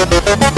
Música